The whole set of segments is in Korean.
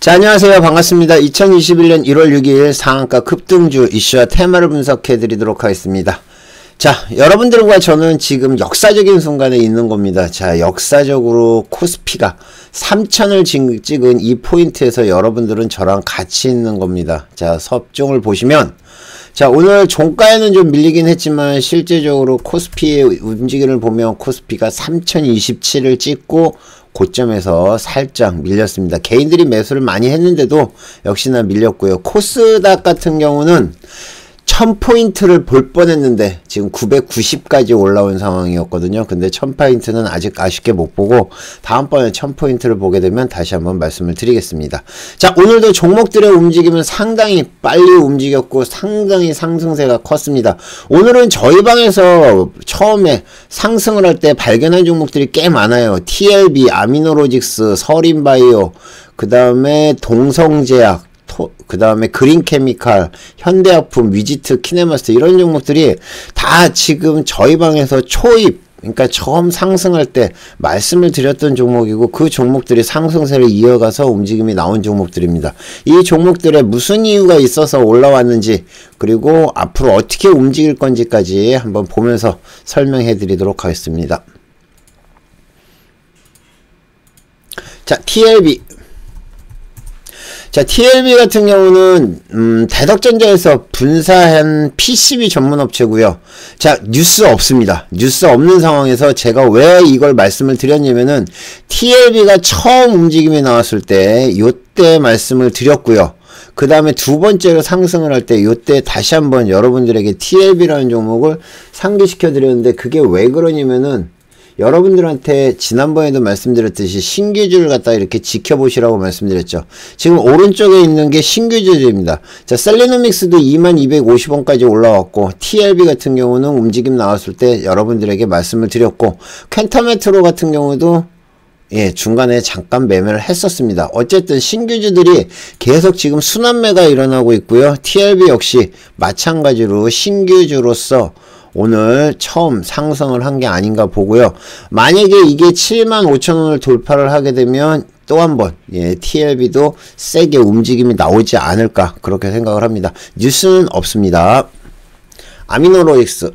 자, 안녕하세요. 반갑습니다. 2021년 1월 6일 상한가 급등주 이슈와 테마를 분석해 드리도록 하겠습니다. 자, 여러분들과 저는 지금 역사적인 순간에 있는 겁니다. 자, 역사적으로 코스피가 3천을 찍은 이 포인트에서 여러분들은 저랑 같이 있는 겁니다. 자, 섭종을 보시면 자 오늘 종가에는 좀 밀리긴 했지만 실제적으로 코스피의 움직임을 보면 코스피가 3027을 찍고 고점에서 살짝 밀렸습니다. 개인들이 매수를 많이 했는데도 역시나 밀렸고요. 코스닥 같은 경우는 1000포인트를 볼 뻔했는데 지금 990까지 올라온 상황이었거든요. 근데 1000포인트는 아직 아쉽게 못 보고 다음번에 1000포인트를 보게 되면 다시 한번 말씀을 드리겠습니다. 자 오늘도 종목들의 움직임은 상당히 빨리 움직였고 상당히 상승세가 컸습니다. 오늘은 저희 방에서 처음에 상승을 할 때 발견한 종목들이 꽤 많아요. TLB, 아미노로직스, 서린바이오, 그 다음에 동성제약, 그 다음에 그린 케미칼, 현대약품, 위지트, 키네마스터 이런 종목들이 다 지금 저희 방에서 초입 그러니까 처음 상승할 때 말씀을 드렸던 종목이고 그 종목들이 상승세를 이어가서 움직임이 나온 종목들입니다. 이 종목들의 무슨 이유가 있어서 올라왔는지 그리고 앞으로 어떻게 움직일 건지까지 한번 보면서 설명해 드리도록 하겠습니다. 자, TLB 자, TLB 같은 경우는 음, 대덕전자에서 분사한 PCB 전문 업체고요. 자, 뉴스 없습니다. 뉴스 없는 상황에서 제가 왜 이걸 말씀을 드렸냐면은 TLB가 처음 움직임이 나왔을 때 요때 말씀을 드렸고요. 그 다음에 두 번째로 상승을 할 때 요때 다시 한번 여러분들에게 TLB라는 종목을 상기시켜 드렸는데 그게 왜 그러냐면은 여러분들한테 지난번에도 말씀드렸듯이 신규주를 갖다 이렇게 지켜보시라고 말씀드렸죠. 지금 오른쪽에 있는 게 신규주입니다. 자, 셀리노믹스도 2250원까지 올라왔고 TLB 같은 경우는 움직임 나왔을 때 여러분들에게 말씀을 드렸고 캔터메트로 같은 경우도 예, 중간에 잠깐 매매를 했었습니다. 어쨌든 신규주들이 계속 지금 순환매가 일어나고 있고요. TLB 역시 마찬가지로 신규주로서 오늘 처음 상승을 한 게 아닌가 보고요. 만약에 이게 7만 5천원을 돌파를 하게 되면 또 한번 예, TLB도 세게 움직임이 나오지 않을까 그렇게 생각을 합니다. 뉴스는 없습니다. 아미노로직스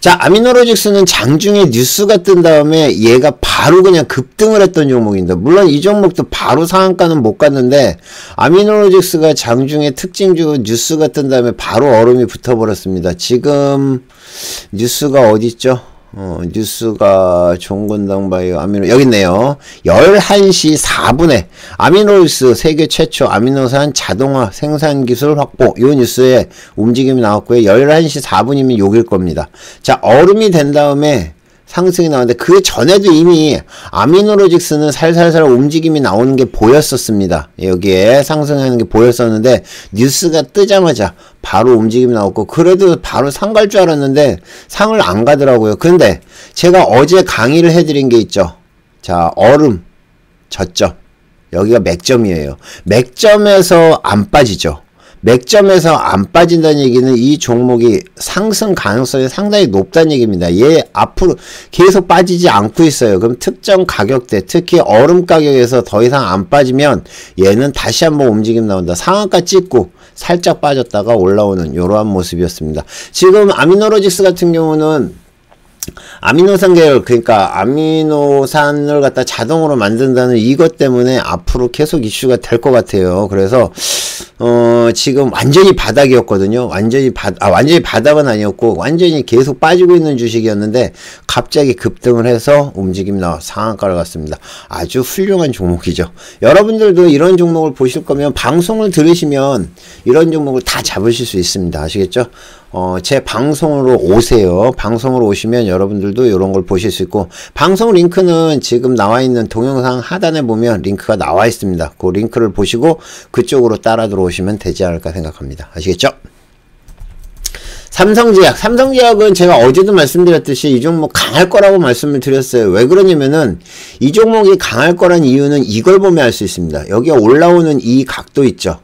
자, 아미노로직스는 장중에 뉴스가 뜬 다음에 얘가 바로 그냥 급등을 했던 종목입니다. 물론 이 종목도 바로 상한가는 못 갔는데 아미노로직스가 장중에 특징주 뉴스가 뜬 다음에 바로 얼음이 붙어버렸습니다. 지금 뉴스가 어디 있죠? 어, 뉴스가 종근당 바이오 아미노 여기 있네요. 11시 4분에 아미노스 세계 최초 아미노산 자동화 생산 기술 확보 요 뉴스에 움직임이 나왔고요. 11시 4분이면 욕일 겁니다. 자, 얼음이 된 다음에 상승이 나오는데 그 전에도 이미 아미노로직스는 살살살 움직임이 나오는 게 보였었습니다. 여기에 상승하는 게 보였었는데 뉴스가 뜨자마자 바로 움직임이 나왔고 그래도 바로 상 갈 줄 알았는데 상을 안 가더라고요. 근데 제가 어제 강의를 해드린 게 있죠. 자 얼음 저점 여기가 맥점이에요. 맥점에서 안 빠지죠. 맥점에서 안 빠진다는 얘기는 이 종목이 상승 가능성이 상당히 높다는 얘기입니다. 얘 앞으로 계속 빠지지 않고 있어요. 그럼 특정 가격대, 특히 얼음 가격에서 더 이상 안 빠지면 얘는 다시 한번 움직임 나온다. 상한가 찍고 살짝 빠졌다가 올라오는 이러한 모습이었습니다. 지금 아미노로직스 같은 경우는 아미노산 계열 그러니까 아미노산을 갖다 자동으로 만든다는 이것 때문에 앞으로 계속 이슈가 될 것 같아요. 그래서 어 지금 완전히 바닥이었거든요. 완전히 바 아, 완전히 바닥은 아니었고 완전히 계속 빠지고 있는 주식이었는데 갑자기 급등을 해서 움직임 나와 상한가를 갔습니다. 아주 훌륭한 종목이죠. 여러분들도 이런 종목을 보실 거면 방송을 들으시면 이런 종목을 다 잡으실 수 있습니다. 아시겠죠? 어, 제 방송으로 오세요. 방송으로 오시면 여러분들도 이런 걸 보실 수 있고 방송 링크는 지금 나와 있는 동영상 하단에 보면 링크가 나와 있습니다. 그 링크를 보시고 그쪽으로 따라 들어오시면 되지 않을까 생각합니다. 아시겠죠? 삼성제약. 삼성제약은 제가 어제도 말씀드렸듯이 이 종목 강할 거라고 말씀을 드렸어요. 왜 그러냐면은 이 종목이 강할 거란 이유는 이걸 보면 알 수 있습니다. 여기 올라오는 이 각도 있죠.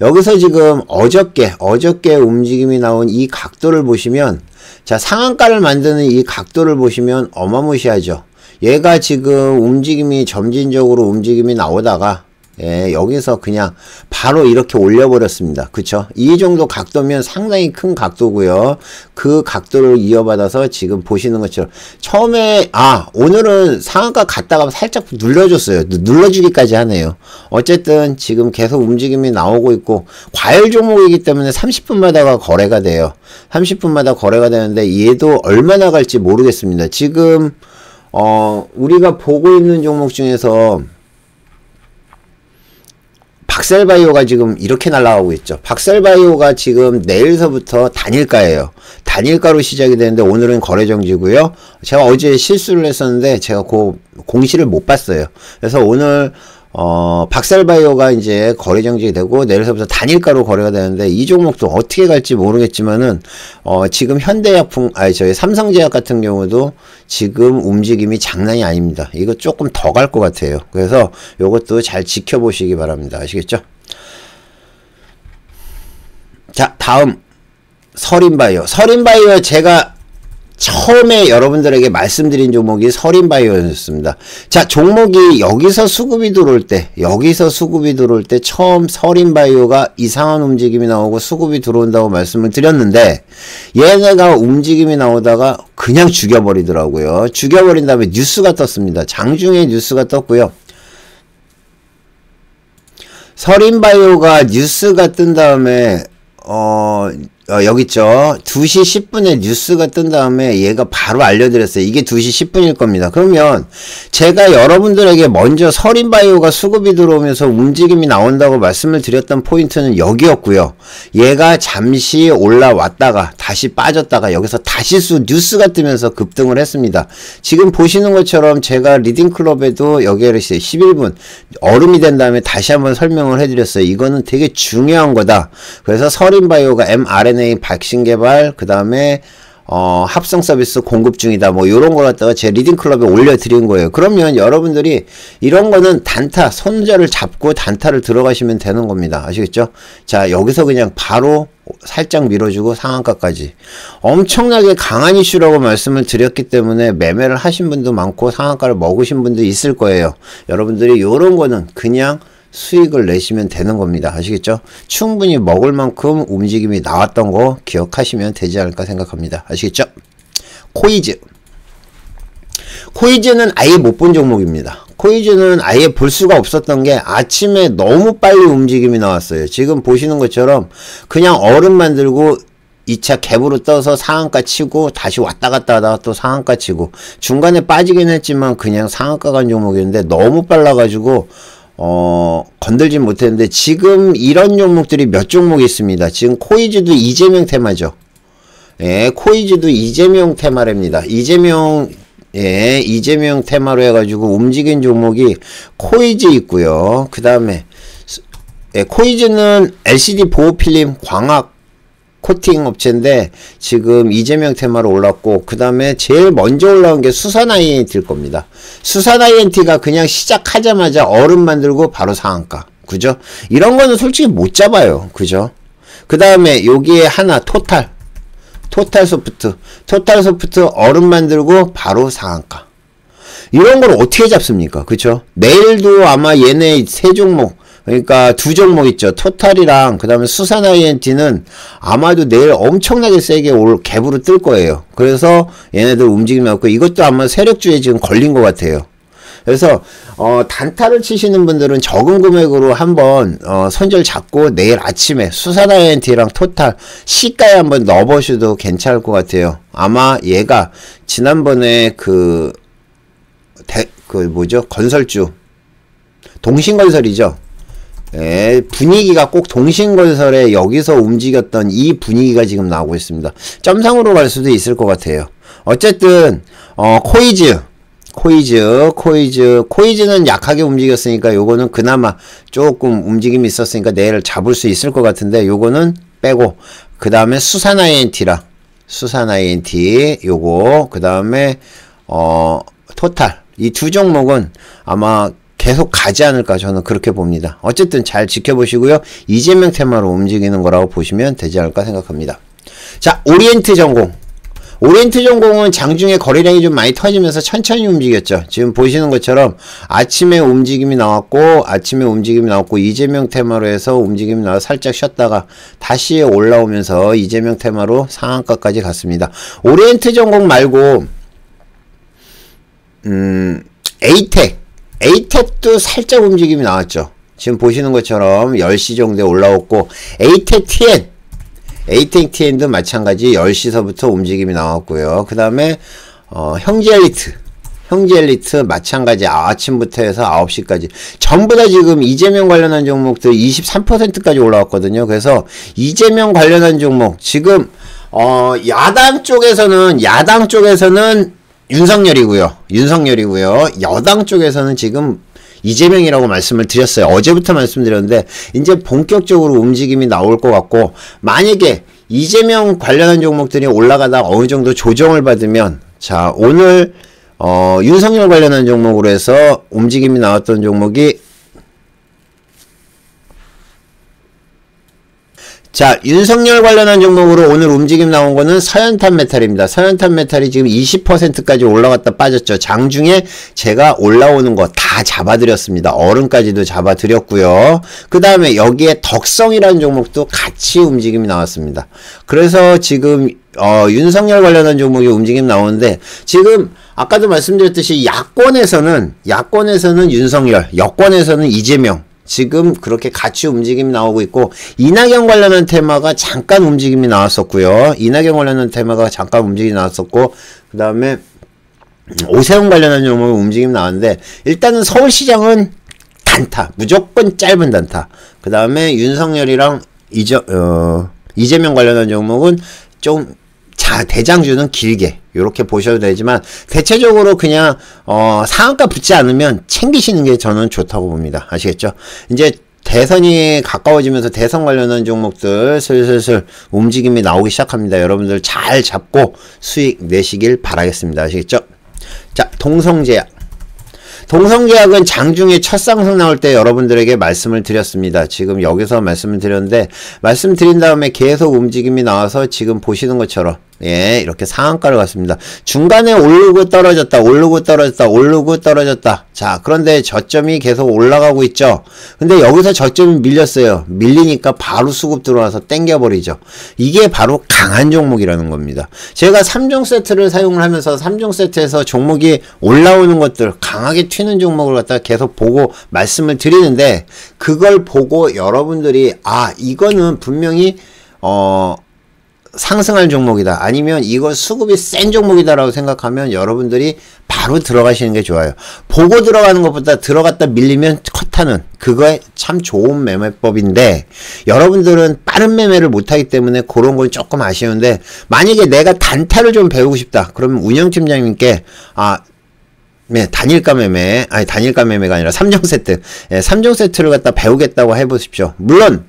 여기서 지금 어저께 어저께 움직임이 나온 이 각도를 보시면 자 상한가를 만드는 이 각도를 보시면 어마무시하죠. 얘가 지금 움직임이 점진적으로 움직임이 나오다가 예, 여기서 그냥 바로 이렇게 올려버렸습니다. 그쵸? 이 정도 각도면 상당히 큰 각도고요. 그 각도를 이어받아서 지금 보시는 것처럼 처음에 아 오늘은 상한가 갔다가 살짝 눌러줬어요. 눌러주기까지 하네요. 어쨌든 지금 계속 움직임이 나오고 있고 과열 종목이기 때문에 30분마다가 거래가 돼요. 30분마다 거래가 되는데 얘도 얼마나 갈지 모르겠습니다. 지금 어 우리가 보고 있는 종목 중에서 박셀바이오가 지금 이렇게 날아가고 있죠. 박셀바이오가 지금 내일서부터 단일가예요. 단일가로 시작이 되는데 오늘은 거래정지고요. 제가 어제 실수를 했었는데 제가 그 공시를 못 봤어요. 그래서 오늘 어, 박살바이오가 이제 거래 정지가 되고 내일서부터 단일가로 거래가 되는데 이 종목도 어떻게 갈지 모르겠지만은 어, 지금 현대약품 아니 저희 삼성제약 같은 경우도 지금 움직임이 장난이 아닙니다. 이거 조금 더 갈 것 같아요. 그래서 요것도 잘 지켜보시기 바랍니다. 아시겠죠? 자, 다음 서린바이오. 서린바이오 제가 처음에 여러분들에게 말씀드린 종목이 서린바이오였습니다. 자, 종목이 여기서 수급이 들어올 때, 여기서 수급이 들어올 때 처음 서린바이오가 이상한 움직임이 나오고 수급이 들어온다고 말씀을 드렸는데, 얘네가 움직임이 나오다가 그냥 죽여버리더라고요. 죽여버린 다음에 뉴스가 떴습니다. 장중에 뉴스가 떴고요. 서린바이오가 뉴스가 뜬 다음에, 어, 어, 여기 있죠. 2시 10분에 뉴스가 뜬 다음에 얘가 바로 알려드렸어요. 이게 2시 10분일 겁니다. 그러면 제가 여러분들에게 먼저 서린바이오가 수급이 들어오면서 움직임이 나온다고 말씀을 드렸던 포인트는 여기였고요. 얘가 잠시 올라왔다가 다시 빠졌다가 여기서 다시 수 뉴스가 뜨면서 급등을 했습니다. 지금 보시는 것처럼 제가 리딩클럽에도 여기에 11분 얼음이 된 다음에 다시 한번 설명을 해드렸어요. 이거는 되게 중요한 거다. 그래서 서린바이오가 mRNA mRNA 백신 개발 그 다음에 어, 합성 서비스 공급 중이다. 뭐, 요런 걸 갖다가 제 리딩 클럽에 올려드린 거예요. 그러면 여러분들이 이런 거는 단타, 손절을 잡고 단타를 들어가시면 되는 겁니다. 아시겠죠? 자, 여기서 그냥 바로 살짝 밀어주고 상한가까지. 엄청나게 강한 이슈라고 말씀을 드렸기 때문에 매매를 하신 분도 많고 상한가를 먹으신 분도 있을 거예요. 여러분들이 요런 거는 그냥 수익을 내시면 되는 겁니다. 아시겠죠? 충분히 먹을 만큼 움직임이 나왔던 거 기억하시면 되지 않을까 생각합니다. 아시겠죠? 코이즈. 코이즈는 아예 못 본 종목입니다. 코이즈는 아예 볼 수가 없었던 게 아침에 너무 빨리 움직임이 나왔어요. 지금 보시는 것처럼 그냥 얼음 만들고 2차 갭으로 떠서 상한가 치고 다시 왔다 갔다 하다가 또 상한가 치고 중간에 빠지긴 했지만 그냥 상한가 간 종목이었는데 너무 빨라가지고 어, 건들진 못했는데 지금 이런 종목들이 몇 종목 있습니다. 지금 코이즈도 이재명 테마죠. 예, 코이즈도 이재명 테마랍니다. 이재명 예, 이재명 테마로 해가지고 움직인 종목이 코이즈 있고요. 그 다음에 예, 코이즈는 LCD 보호 필름 광학 코팅 업체인데 지금 이재명 테마로 올랐고 그 다음에 제일 먼저 올라온 게 수산 INT일 겁니다. 수산 INT가 그냥 시작하자마자 얼음 만들고 바로 상한가. 그죠? 이런 거는 솔직히 못 잡아요. 그죠? 그 다음에 여기에 하나 토탈 토탈 소프트 토탈 소프트 얼음 만들고 바로 상한가. 이런 걸 어떻게 잡습니까? 그쵸? 내일도 아마 얘네 세 종목 그러니까 두 종목 있죠. 토탈이랑 그 다음에 수산 INT는 아마도 내일 엄청나게 세게 올 갭으로 뜰 거예요. 그래서 얘네들 움직임이 없고 이것도 아마 세력주에 지금 걸린 것 같아요. 그래서 어, 단타를 치시는 분들은 적은 금액으로 한번 어, 손절 잡고 내일 아침에 수산 INT랑 토탈 시가에 한번 넣어보셔도 괜찮을 것 같아요. 아마 얘가 지난번에 그, 대, 그 뭐죠? 건설주 동신건설이죠. 예, 분위기가 꼭 동신건설에 여기서 움직였던 이 분위기가 지금 나오고 있습니다. 점상으로 갈 수도 있을 것 같아요. 어쨌든 어, 코이즈 코이즈 코이즈 코이즈는 약하게 움직였으니까 요거는 그나마 조금 움직임이 있었으니까 내일 잡을 수 있을 것 같은데 요거는 빼고 그 다음에 수산 INT라 수산 INT 요거 그 다음에 어 토탈 이 두 종목은 아마 계속 가지 않을까 저는 그렇게 봅니다. 어쨌든 잘 지켜보시고요. 이재명 테마로 움직이는 거라고 보시면 되지 않을까 생각합니다. 자, 오리엔트 정공. 오리엔트 정공은 장중에 거래량이 좀 많이 터지면서 천천히 움직였죠. 지금 보시는 것처럼 아침에 움직임이 나왔고 아침에 움직임이 나왔고 이재명 테마로 해서 움직임이 나와 살짝 쉬었다가 다시 올라오면서 이재명 테마로 상한가까지 갔습니다. 오리엔트 정공 말고 음 에이텍 에이텍도 살짝 움직임이 나왔죠. 지금 보시는 것처럼 10시 정도에 올라왔고 에이텍 TN 에이텍 TN도 마찬가지 10시서부터 움직임이 나왔고요. 그 다음에 어, 형지 엘리트 형지 엘리트 마찬가지 아침부터 해서 9시까지 전부 다 지금 이재명 관련한 종목들 23%까지 올라왔거든요. 그래서 이재명 관련한 종목 지금 어, 야당 쪽에서는 야당 쪽에서는 윤석열이고요. 윤석열이고요. 여당 쪽에서는 지금 이재명이라고 말씀을 드렸어요. 어제부터 말씀드렸는데 이제 본격적으로 움직임이 나올 것 같고 만약에 이재명 관련한 종목들이 올라가다 어느 정도 조정을 받으면 자 오늘 어, 윤석열 관련한 종목으로 해서 움직임이 나왔던 종목이 자, 윤석열 관련한 종목으로 오늘 움직임 나온 거는 서연탄 메탈입니다. 서연탄 메탈이 지금 20%까지 올라갔다 빠졌죠. 장중에 제가 올라오는 거 다 잡아드렸습니다. 얼음까지도 잡아드렸고요. 그 다음에 여기에 덕성이라는 종목도 같이 움직임이 나왔습니다. 그래서 지금 어, 윤석열 관련한 종목이 움직임 나오는데 지금 아까도 말씀드렸듯이 야권에서는 야권에서는 윤석열, 여권에서는 이재명 지금 그렇게 같이 움직임이 나오고 있고 이낙연 관련한 테마가 잠깐 움직임이 나왔었고요. 이낙연 관련한 테마가 잠깐 움직임이 나왔었고 그 다음에 오세훈 관련한 종목이 움직임 나왔는데 일단은 서울시장은 단타 무조건 짧은 단타 그 다음에 윤석열이랑 이재, 어, 이재명 관련한 종목은 좀 자, 대장주는 길게 이렇게 보셔도 되지만 대체적으로 그냥 어, 상한가 붙지 않으면 챙기시는 게 저는 좋다고 봅니다. 아시겠죠? 이제 대선이 가까워지면서 대선 관련한 종목들 슬슬슬 움직임이 나오기 시작합니다. 여러분들 잘 잡고 수익 내시길 바라겠습니다. 아시겠죠? 자, 동성제약. 동성계약은 장중에 첫 상승 나올 때 여러분들에게 말씀을 드렸습니다. 지금 여기서 말씀을 드렸는데 말씀드린 다음에 계속 움직임이 나와서 지금 보시는 것처럼 예, 이렇게 상한가를 갔습니다. 중간에 오르고 떨어졌다, 오르고 떨어졌다, 오르고 떨어졌다. 자, 그런데 저점이 계속 올라가고 있죠. 근데 여기서 저점이 밀렸어요. 밀리니까 바로 수급 들어와서 땡겨버리죠. 이게 바로 강한 종목이라는 겁니다. 제가 3종 세트를 사용을 하면서 3종 세트에서 종목이 올라오는 것들, 강하게 튀는 종목을 갖다 계속 보고 말씀을 드리는데, 그걸 보고 여러분들이, 아, 이거는 분명히, 어, 상승할 종목이다. 아니면 이거 수급이 센 종목이다라고 생각하면 여러분들이 바로 들어가시는 게 좋아요. 보고 들어가는 것보다 들어갔다 밀리면 컷하는 그거에 참 좋은 매매법인데 여러분들은 빠른 매매를 못하기 때문에 그런 건 조금 아쉬운데 만약에 내가 단타를 좀 배우고 싶다. 그러면 운영팀장님께 아 네, 단일가 매매, 아니, 단일가 매매가 아니라 3종 세트. 예, 3종 세트를 갖다 배우겠다고 해보십시오. 물론,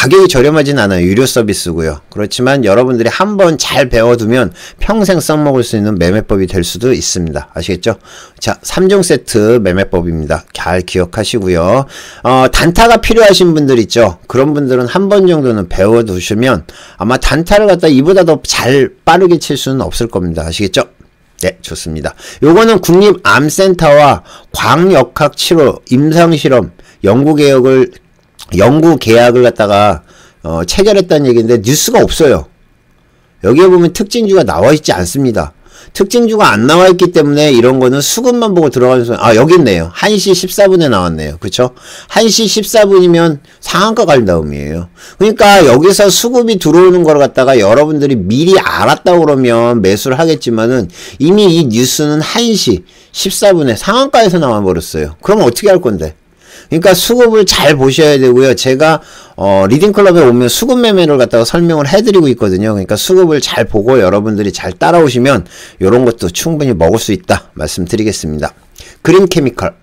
가격이 저렴하진 않아요. 유료 서비스고요. 그렇지만 여러분들이 한번 잘 배워두면 평생 써먹을 수 있는 매매법이 될 수도 있습니다. 아시겠죠? 자, 3종 세트 매매법입니다. 잘 기억하시고요. 어, 단타가 필요하신 분들 있죠? 그런 분들은 한 번 정도는 배워두시면 아마 단타를 갖다 이보다 더 잘 빠르게 칠 수는 없을 겁니다. 아시겠죠? 네, 좋습니다. 요거는 국립암센터와 광역학 치료 임상실험 연구개혁을 연구 계약을 갖다가 어, 체결했다는 얘기인데 뉴스가 없어요. 여기에 보면 특징주가 나와 있지 않습니다. 특징주가 안 나와 있기 때문에 이런 거는 수급만 보고 들어가는 순간 아 여기 있네요. 1시 14분에 나왔네요. 그쵸? 1시 14분이면 상한가 갈 다음이에요. 그러니까 여기서 수급이 들어오는 걸 갖다가 여러분들이 미리 알았다 그러면 매수를 하겠지만은 이미 이 뉴스는 1시 14분에 상한가에서 나와 버렸어요. 그럼 어떻게 할 건데? 그러니까 수급을 잘 보셔야 되고요. 제가 어, 리딩 클럽에 오면 수급 매매를 갖다가 설명을 해드리고 있거든요. 그러니까 수급을 잘 보고 여러분들이 잘 따라오시면 이런 것도 충분히 먹을 수 있다 말씀드리겠습니다. 그린 케미컬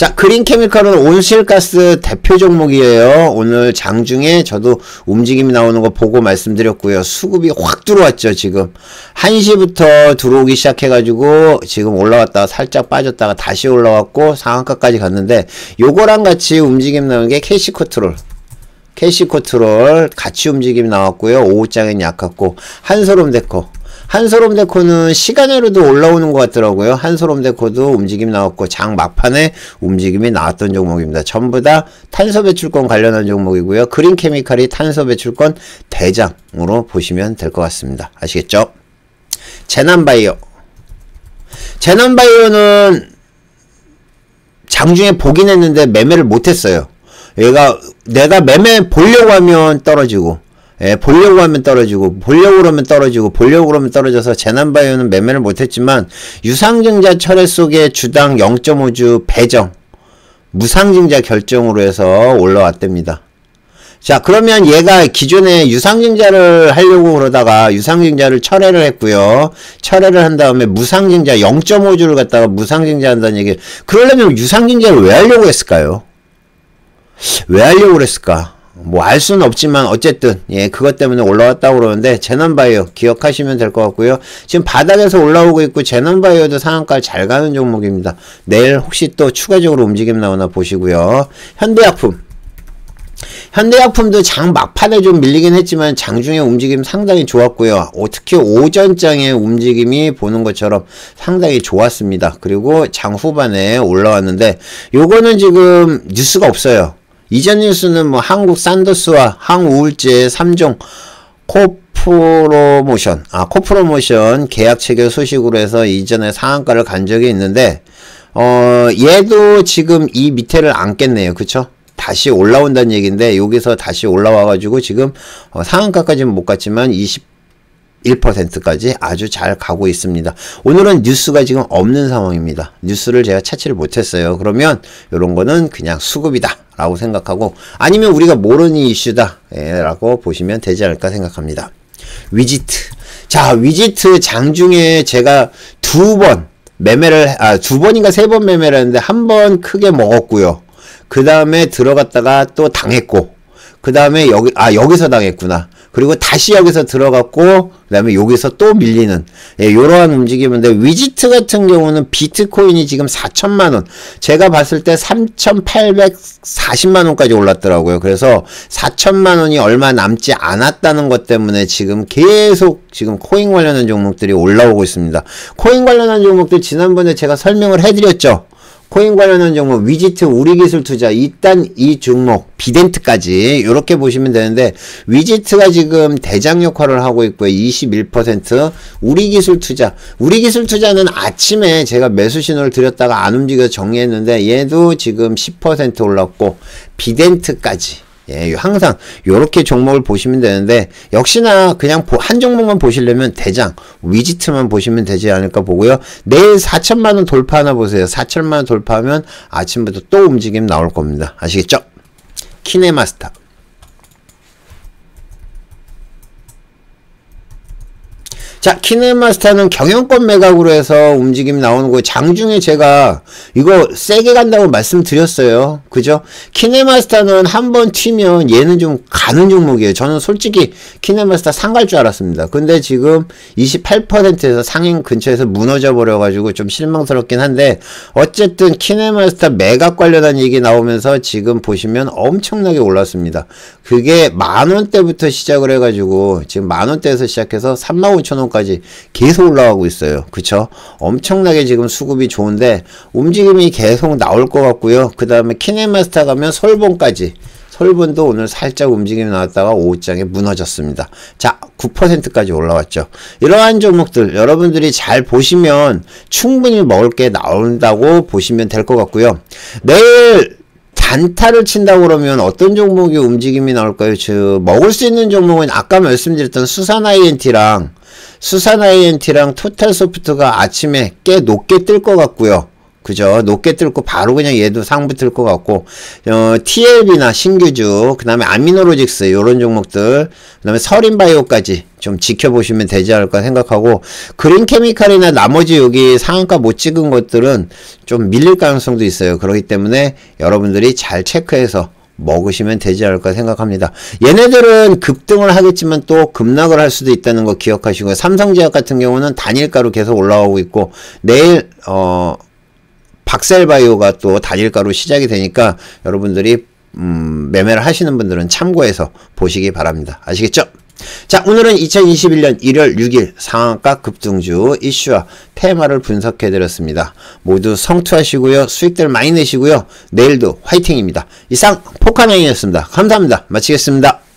자, 그린 케미컬은 온실가스 대표 종목이에요. 오늘 장중에 저도 움직임이 나오는 거 보고 말씀드렸고요. 수급이 확 들어왔죠, 지금. 1시부터 들어오기 시작해가지고 지금 올라왔다가 살짝 빠졌다가 다시 올라왔고 상한가까지 갔는데 요거랑 같이 움직임 나오는 게 KC코트렐. KC코트렐 같이 움직임이 나왔고요. 5장엔 약했고 한솔홈데코 한솔홈데코는 시간으로도 올라오는 것 같더라고요. 한솔홈데코도 움직임 나왔고 장 막판에 움직임이 나왔던 종목입니다. 전부 다 탄소 배출권 관련한 종목이고요. 그린 케미칼이 탄소 배출권 대장으로 보시면 될 것 같습니다. 아시겠죠? 제난바이오 제난바이오는 장중에 보긴 했는데 매매를 못했어요. 얘가 내가 매매 보려고 하면 떨어지고 예, 보려고 하면 떨어지고 보려고 그러면 떨어지고 보려고 그러면 떨어져서 재난바이오는 매매를 못했지만 유상증자 철회 속에 주당 0.5주 배정 무상증자 결정으로 해서 올라왔답니다. 자 그러면 얘가 기존에 유상증자를 하려고 그러다가 유상증자를 철회를 했고요. 철회를 한 다음에 무상증자 0.5주를 갖다가 무상증자 한다는 얘기 그러려면 유상증자를 왜 하려고 했을까요? 왜 하려고 그랬을까? 뭐 알 수는 없지만 어쨌든 예 그것 때문에 올라왔다고 그러는데 제넌바이오 기억하시면 될 것 같고요 지금 바닥에서 올라오고 있고 제넌바이오도 상한가 잘 가는 종목입니다 내일 혹시 또 추가적으로 움직임 나오나 보시고요 현대약품 현대약품도 장 막판에 좀 밀리긴 했지만 장중에 움직임 상당히 좋았고요. 특히 오전장의 움직임이 보는 것처럼 상당히 좋았습니다. 그리고 장 후반에 올라왔는데 요거는 지금 뉴스가 없어요. 이전 뉴스는 뭐 한국 산더스와 항우울제 3종 코프로모션, 아, 코프로모션 계약 체결 소식으로 해서 이전에 상한가를 간 적이 있는데, 어, 얘도 지금 이 밑에를 안겠네요. 그쵸? 다시 올라온다는 얘기인데, 여기서 다시 올라와가지고 지금 어, 상한가까지는 못 갔지만 20, 1%까지 아주 잘 가고 있습니다. 오늘은 뉴스가 지금 없는 상황입니다. 뉴스를 제가 찾지를 못했어요. 그러면 이런 거는 그냥 수급이다 라고 생각하고 아니면 우리가 모르는 이슈다 예, 라고 보시면 되지 않을까 생각합니다. 위지트 자 위지트 장중에 제가 두번 매매를 아 두 번인가 세 번 매매를 했는데 한 번 크게 먹었고요. 그 다음에 들어갔다가 또 당했고 그 다음에 여기 아 여기서 당했구나. 그리고 다시 여기서 들어갔고 그 다음에 여기서 또 밀리는 예, 이러한 움직임인데 위지트 같은 경우는 비트코인이 지금 4천만원. 제가 봤을 때 3,840만원까지 올랐더라고요. 그래서 4천만원이 얼마 남지 않았다는 것 때문에 지금 계속 지금 코인 관련한 종목들이 올라오고 있습니다. 코인 관련한 종목들 지난번에 제가 설명을 해드렸죠 코인 관련한 종목 위지트 우리기술 투자 일단 이 종목 비덴트까지 이렇게 보시면 되는데 위지트가 지금 대장 역할을 하고 있고요. 21% 우리기술 투자. 우리기술 투자는 아침에 제가 매수 신호를 드렸다가 안 움직여서 정리했는데 얘도 지금 10% 올랐고 비덴트까지 예, 항상 요렇게 종목을 보시면 되는데 역시나 그냥 한 종목만 보시려면 대장 위지트만 보시면 되지 않을까 보고요. 내일 4천만 원 돌파 하나 보세요. 4천만 원 돌파하면 아침부터 또 움직임 나올 겁니다. 아시겠죠? 키네마스터 자, 키네마스터는 경영권 매각으로 해서 움직임이 나오는 거고, 장중에 제가 이거 세게 간다고 말씀드렸어요. 그죠? 키네마스터는 한 번 튀면 얘는 좀 가는 종목이에요. 저는 솔직히 키네마스터 상갈 줄 알았습니다. 근데 지금 28%에서 상행 근처에서 무너져 버려 가지고 좀 실망스럽긴 한데, 어쨌든 키네마스터 매각 관련한 얘기 나오면서 지금 보시면 엄청나게 올랐습니다. 그게 만 원대부터 시작을 해 가지고, 지금 만 원대에서 시작해서 35,000원 까지 계속 올라가고 있어요. 그쵸? 엄청나게 지금 수급이 좋은데 움직임이 계속 나올 것 같고요. 그 다음에 키네마스터 가면 솔본까지 솔본도 오늘 살짝 움직임이 나왔다가 5장에 무너졌습니다. 자, 9%까지 올라왔죠. 이러한 종목들 여러분들이 잘 보시면 충분히 먹을 게 나온다고 보시면 될 것 같고요. 내일 단타를 친다고 그러면 어떤 종목이 움직임이 나올까요? 저 먹을 수 있는 종목은 아까 말씀드렸던 수산 INT랑 수산 INT랑 토탈 소프트가 아침에 꽤 높게 뜰 것 같고요. 그죠? 높게 뜰고 바로 그냥 얘도 상부 뜰것 같고 어, TLB나 신규주 그 다음에 아미노로직스 요런 종목들 그 다음에 서린바이오까지 좀 지켜보시면 되지 않을까 생각하고 그린케미칼이나 나머지 여기 상한가 못 찍은 것들은 좀 밀릴 가능성도 있어요. 그렇기 때문에 여러분들이 잘 체크해서 먹으시면 되지 않을까 생각합니다. 얘네들은 급등을 하겠지만 또 급락을 할 수도 있다는 거 기억하시고요. 삼성제약 같은 경우는 단일가로 계속 올라오고 있고 내일 어 박셀바이오가 또 단일가로 시작이 되니까 여러분들이 음, 매매를 하시는 분들은 참고해서 보시기 바랍니다. 아시겠죠? 자, 오늘은 2021년 1월 6일 상한가 급등주 이슈와 테마를 분석해 드렸습니다. 모두 성투하시고요. 수익들 많이 내시고요. 내일도 화이팅입니다. 이상 포카맨이었습니다. 감사합니다. 마치겠습니다.